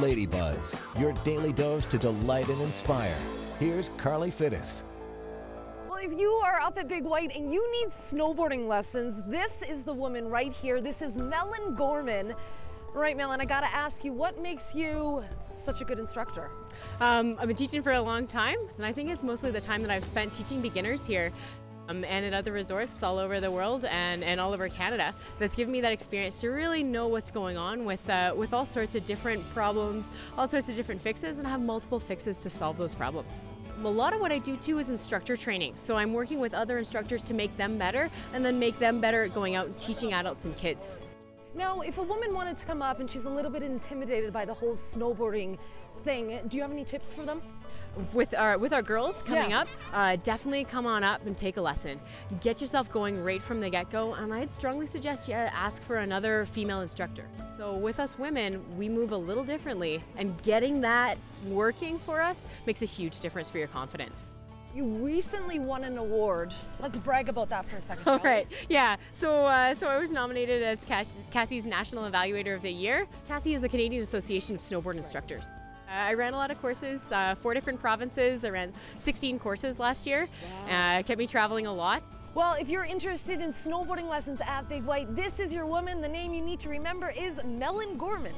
Lady Buzz, your daily dose to delight and inspire. Here's Carly Fittis. Well, if you are up at Big White and you need snowboarding lessons, this is the woman right here. This is Mellen Gorman. Right, Mellen, I gotta ask you, what makes you such a good instructor? Um, I've been teaching for a long time, and I think it's mostly the time that I've spent teaching beginners here um, and at other resorts all over the world and, and all over Canada that's given me that experience to really know what's going on with, uh, with all sorts of different problems, all sorts of different fixes, and have multiple fixes to solve those problems. A lot of what I do too is instructor training. So I'm working with other instructors to make them better and then make them better at going out and teaching adults and kids. Now, if a woman wanted to come up and she's a little bit intimidated by the whole snowboarding thing, do you have any tips for them? with our with our girls coming Yeah. up, uh, definitely come on up and take a lesson. Get yourself going right from the get-go, and I'd strongly suggest you ask for another female instructor. So with us women, we move a little differently, and getting that working for us makes a huge difference for your confidence. You recently won an award. Let's brag about that for a second. All right. we? yeah. So, uh, so I was nominated as Cass- CASI's National Evaluator of the Year. Cassie is the Canadian Association of Snowboard Instructors. Uh, I ran a lot of courses, uh, four different provinces. I ran 16 courses last year. Uh, kept me traveling a lot. Well, if you're interested in snowboarding lessons at Big White, this is your woman. The name you need to remember is Mellen Gorman.